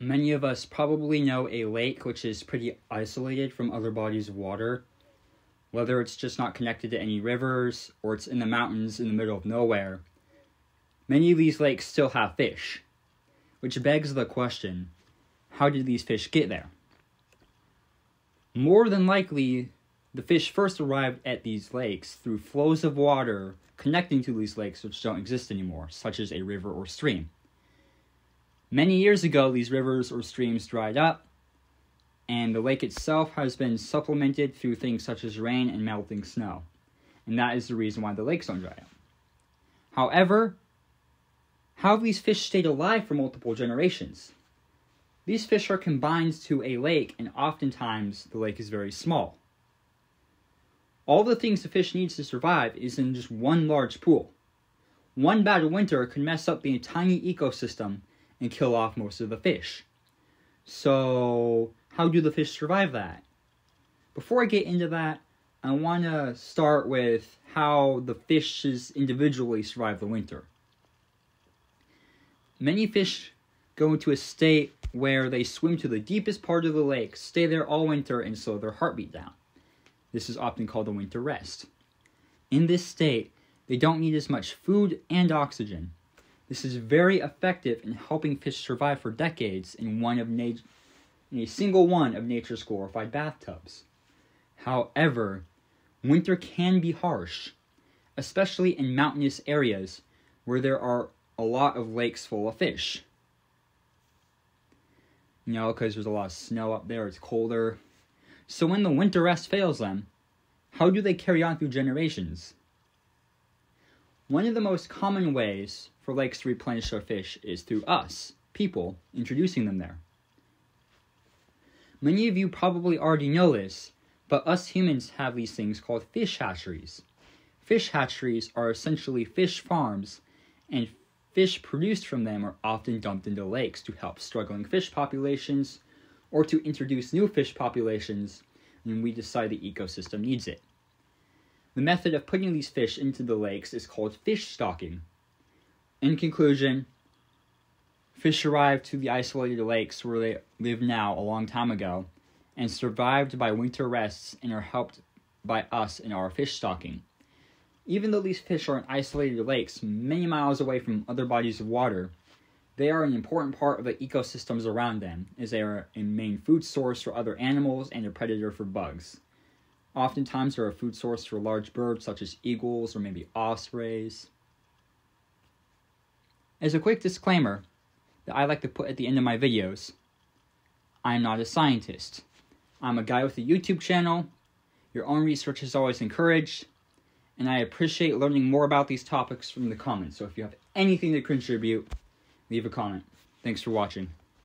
Many of us probably know a lake which is pretty isolated from other bodies of water, whether it's just not connected to any rivers or it's in the mountains in the middle of nowhere. Many of these lakes still have fish, which begs the question how did these fish get there? More than likely, the fish first arrived at these lakes through flows of water connecting to these lakes which don't exist anymore, such as a river or stream. Many years ago, these rivers or streams dried up, and the lake itself has been supplemented through things such as rain and melting snow. And that is the reason why the lakes don't dry up. However, how have these fish stayed alive for multiple generations? These fish are combined to a lake, and oftentimes the lake is very small. All the things the fish needs to survive is in just one large pool. One bad winter could mess up the tiny ecosystem and kill off most of the fish. So, how do the fish survive that? Before I get into that, I want to start with how the fishes individually survive the winter. Many fish go into a state where they swim to the deepest part of the lake, stay there all winter, and slow their heartbeat down. This is often called a winter rest. In this state, they don't need as much food and oxygen, this is very effective in helping fish survive for decades in one of nat- in a single one of nature's glorified bathtubs. However, winter can be harsh, especially in mountainous areas where there are a lot of lakes full of fish. You know, because there's a lot of snow up there, it's colder. So when the winter rest fails them, how do they carry on through generations? One of the most common ways for lakes to replenish their fish is through us, people, introducing them there. Many of you probably already know this, but us humans have these things called fish hatcheries. Fish hatcheries are essentially fish farms, and fish produced from them are often dumped into lakes to help struggling fish populations or to introduce new fish populations when we decide the ecosystem needs it. The method of putting these fish into the lakes is called fish stocking. In conclusion, fish arrived to the isolated lakes where they live now a long time ago and survived by winter rests and are helped by us in our fish stocking. Even though these fish are in isolated lakes many miles away from other bodies of water, they are an important part of the ecosystems around them, as they are a main food source for other animals and a predator for bugs. Oftentimes, they're a food source for large birds such as eagles or maybe ospreys. As a quick disclaimer that I like to put at the end of my videos, I am not a scientist. I'm a guy with a YouTube channel. Your own research is always encouraged, and I appreciate learning more about these topics from the comments. So if you have anything to contribute, leave a comment. Thanks for watching.